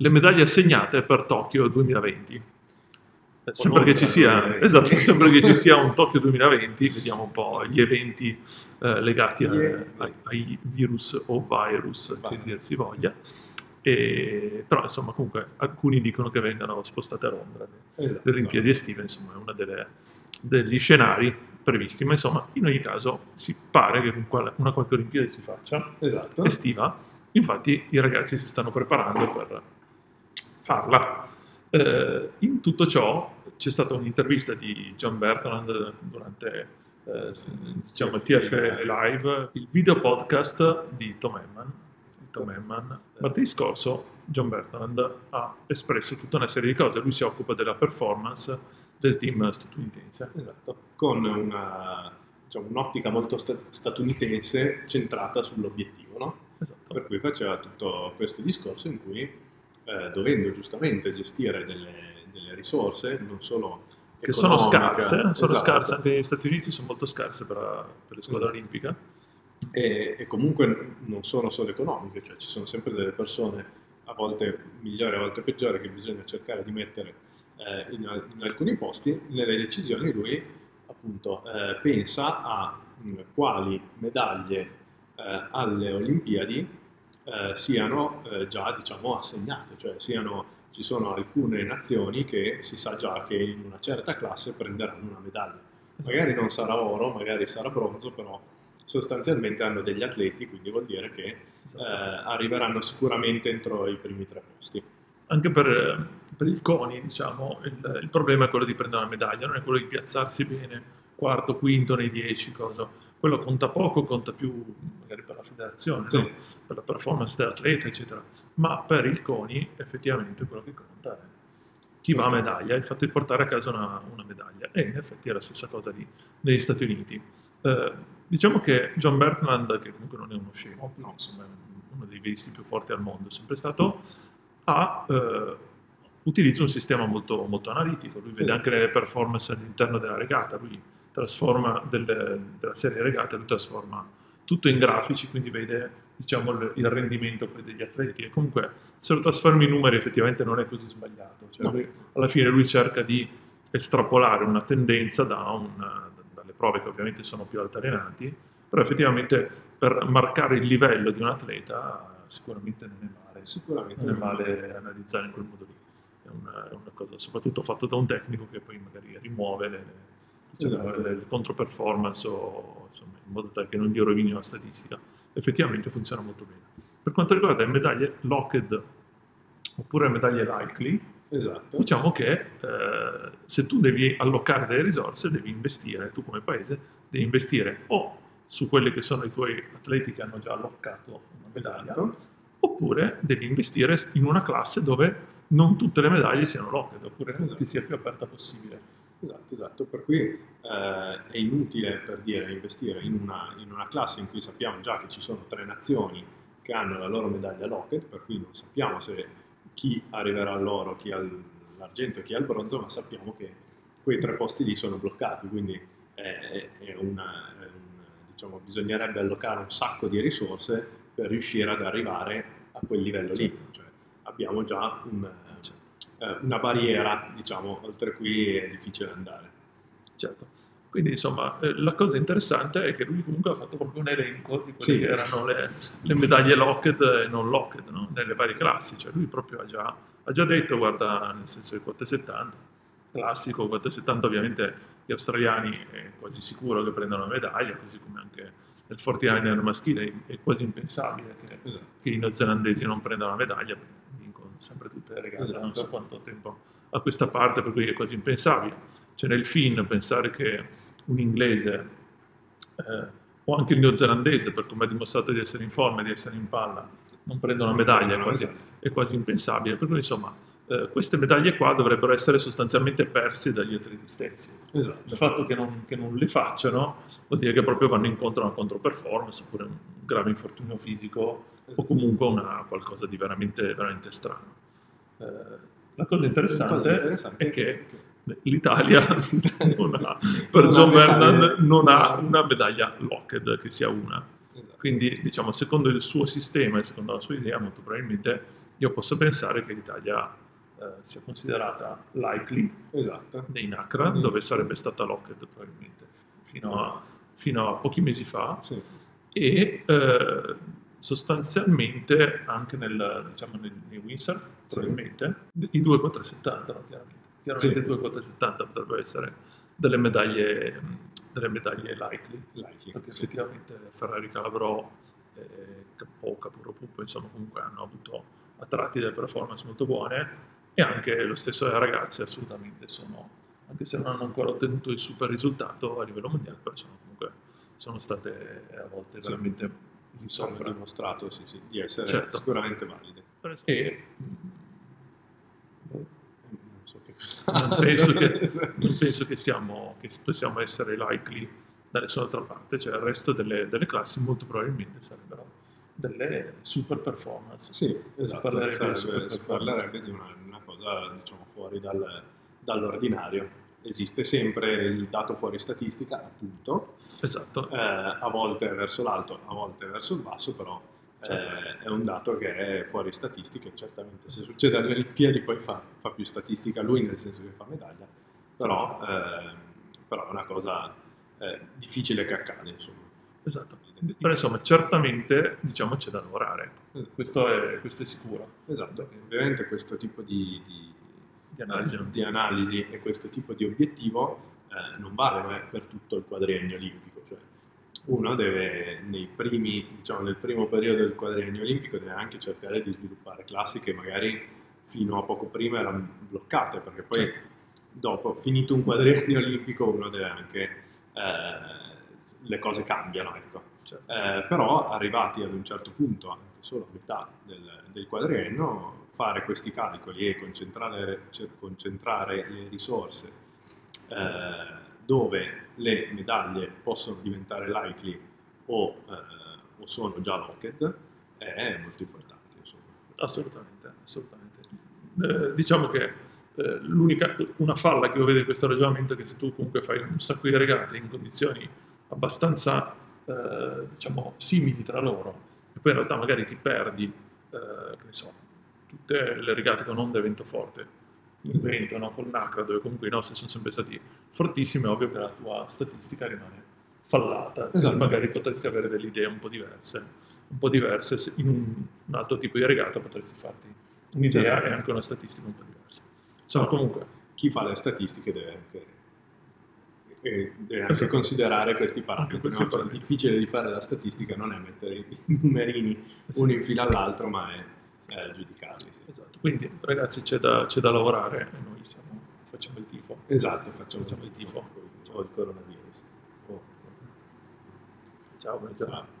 le medaglie assegnate per Tokyo 2020. Eh, Sembra che, ci sia, esatto, sembra che ci sia un Tokyo 2020, vediamo un po' gli eventi eh, legati a, ai, ai, virus o virus, che dir si voglia. E, però insomma comunque alcuni dicono che vengano spostate a Londra esatto. le Olimpiadi estive, insomma è uno degli scenari previsti, ma insomma in ogni caso si pare che una qualche Olimpiade si faccia esatto. estiva, infatti i ragazzi si stanno preparando per farla. Eh, in tutto ciò c'è stata un'intervista di John Bertrand durante eh, diciamo, il TF Live, il video podcast di Tom Emman. Tom Emman. Martedì scorso John Bertrand ha espresso tutta una serie di cose, lui si occupa della performance del team statunitense. Esatto, con una, diciamo, un'ottica molto sta- statunitense centrata sull'obiettivo, no? Esatto. Per cui faceva tutto questo discorso in cui eh, dovendo giustamente gestire delle, delle risorse, non solo che sono scarse, sono esatto. scarse anche negli Stati Uniti, sono molto scarse per, la, per le squadre esatto. olimpiche. E, e, comunque non sono solo economiche, cioè ci sono sempre delle persone, a volte migliori, a volte peggiori, che bisogna cercare di mettere eh, in, in, alcuni posti. Nelle decisioni lui appunto eh, pensa a mh, quali medaglie eh, alle Olimpiadi eh, siano eh, già diciamo, assegnate, cioè siano, ci sono alcune nazioni che si sa già che in una certa classe prenderanno una medaglia. Magari non sarà oro, magari sarà bronzo, però sostanzialmente hanno degli atleti, quindi vuol dire che esatto. eh, arriveranno sicuramente entro i primi tre posti. Anche per, per il CONI, diciamo, il, il, problema è quello di prendere una medaglia, non è quello di piazzarsi bene, quarto, quinto nei dieci, cosa. Quello conta poco, conta più magari per la federazione. Sì. No? Per la performance dell'atleta, eccetera. Ma per il CONI effettivamente quello che conta è chi va a medaglia, il fatto di portare a casa una, una medaglia. E in effetti è la stessa cosa lì negli Stati Uniti. Eh, diciamo che John Bertrand, che comunque non è uno scemo, no, insomma è uno dei velisti più forti al mondo, è sempre stato, ha, eh, utilizza un sistema molto, molto analitico, lui vede anche le performance all'interno della regata, lui trasforma delle, della serie regate, lui trasforma tutto in grafici, quindi vede diciamo, il, rendimento degli atleti e comunque se lo trasformi in numeri effettivamente non è così sbagliato. Cioè, no. lui, alla fine lui cerca di estrapolare una tendenza da una, dalle prove che ovviamente sono più altalenanti, però effettivamente per marcare il livello di un atleta sicuramente non è male, sicuramente non è male analizzare in quel modo lì. È una, è una cosa soprattutto fatto da un tecnico che poi magari rimuove le, diciamo, esatto. le, le controperformance o insomma, in modo tale che non gli rovini la statistica. Effettivamente funziona molto bene. Per quanto riguarda le medaglie Locked oppure le medaglie Likely, esatto. diciamo che eh, se tu devi allocare delle risorse, devi investire, tu come paese devi investire o su quelli che sono i tuoi atleti che hanno già alloccato una medaglia, esatto. oppure devi investire in una classe dove non tutte le medaglie siano locked, oppure esatto. che sia più aperta possibile. Esatto, esatto, per cui eh, è inutile per dire investire in una, in una, classe in cui sappiamo già che ci sono tre nazioni che hanno la loro medaglia Lockett, per cui non sappiamo se chi arriverà all'oro, chi all'argento e chi al bronzo, ma sappiamo che quei tre posti lì sono bloccati, quindi è, è una, è un, diciamo, bisognerebbe allocare un sacco di risorse per riuscire ad arrivare a quel livello lì. Cioè, abbiamo già un, eh, una barriera, diciamo, oltre cui è difficile andare. Certo. Quindi insomma eh, la cosa interessante è che lui comunque ha fatto proprio un elenco di quelle sì. che erano le, le, medaglie locked e non locked no? nelle varie classi, cioè lui proprio ha già, ha già detto, guarda, nel senso del 470, classico 470 ovviamente gli australiani è quasi sicuro che prendano la medaglia, così come anche nel 49er maschile è quasi impensabile che, esatto. che i neozelandesi non prendano la medaglia, sempre tutte le regate, esatto. non so quanto tempo a questa parte, per cui è quasi impensabile. Cioè nel film pensare che un inglese eh, o anche il neozelandese, per come ha dimostrato di essere in forma e di essere in palla, non prenda una medaglia è quasi, è quasi impensabile. Per cui insomma eh, queste medaglie qua dovrebbero essere sostanzialmente perse dagli atleti stessi. Esatto. Il fatto che non, che non, le facciano vuol dire che proprio vanno incontro a una controperformance oppure un grave infortunio fisico o comunque una, qualcosa di veramente, veramente strano. Eh, la cosa interessante, cosa interessante è che l'Italia non ha, per non John Vernon non ha una medaglia locked che sia una. Esatto. Quindi, diciamo, secondo il suo sistema e secondo la sua idea, molto probabilmente io posso pensare che l'Italia eh, sia considerata likely esatto. nei NACRA, mm. dove sarebbe stata Lockheed probabilmente fino a, fino a pochi mesi fa, sì. E eh, sostanzialmente anche nel, diciamo, nei, nei Windsor, probabilmente, sì. i 2470, no, chiaramente. Chiaramente sì. 2470 potrebbero essere delle medaglie, delle medaglie likely, likely perché effettivamente Ferrari Calabrò eh, o Capuro Pupo, insomma, comunque hanno avuto a tratti delle performance molto buone e anche lo stesso le ragazze assolutamente sono, anche se non hanno ancora ottenuto il super risultato a livello mondiale, però sono comunque sono state a volte sì. veramente di sopra. Hanno dimostrato sì, sì, di essere certo. sicuramente valide. E, non so che cosa. Non penso che, non penso che, siamo, che possiamo essere likely da nessun'altra parte, cioè il resto delle, delle classi molto probabilmente sarebbero delle super performance. Sì, esatto, si parlerebbe, sarebbe, si parlerebbe di una, una, cosa diciamo fuori dal, dall'ordinario. Esiste sempre il dato fuori statistica, appunto. Esatto. Eh, a volte verso l'alto, a volte verso il basso, però eh, certo. è un dato che è fuori statistica e certamente se succede alle Olimpiadi poi fa, fa, più statistica lui nel senso che fa medaglia, però, eh, però è una cosa eh, difficile che accade, insomma. Esatto. Però insomma, certamente diciamo c'è da lavorare, questo è, questo è sicuro. Esatto, ovviamente questo tipo di, di, di, analisi, di, analisi, e questo tipo di obiettivo eh, non vale eh, per tutto il quadriennio olimpico. Cioè, uno deve, nei primi, diciamo, nel primo periodo del quadriennio olimpico, deve anche cercare di sviluppare classi che magari fino a poco prima erano bloccate, perché poi certo. dopo, finito un quadriennio olimpico, uno deve anche... Eh, le cose cambiano, ecco. Certo. Eh, però arrivati ad un certo punto, anche solo a metà del, del quadriennio, fare questi calcoli e concentrare, cioè, concentrare le risorse eh, dove le medaglie possono diventare likely o, eh, o sono già locked è molto importante. Insomma. Assolutamente, assolutamente. Eh, diciamo che eh, l'unica, una falla che io vedo in questo ragionamento è che se tu comunque fai un sacco di regate in condizioni abbastanza eh, diciamo, simili tra loro e poi in realtà magari ti perdi eh, so, tutte le regate con onda e vento forte in vento, no? col NACRA dove comunque i nostri sono sempre stati fortissimi è ovvio che la tua statistica rimane fallata esatto. magari potresti avere delle idee un po' diverse un po' diverse in un, un altro tipo di regata potresti farti un'idea certo. e anche una statistica un po' diversa insomma comunque chi fa le statistiche deve anche e deve anche considerare questi parametri. Questi no? Cioè, difficile di fare la statistica non è mettere i numerini uno in fila all'altro, ma è eh, giudicarli. Sì. Esatto. Quindi ragazzi c'è da, c'è da lavorare e noi siamo, facciamo il tifo. Esatto, facciamo, facciamo il tifo. Ciao il coronavirus. Oh. Ciao, ciao.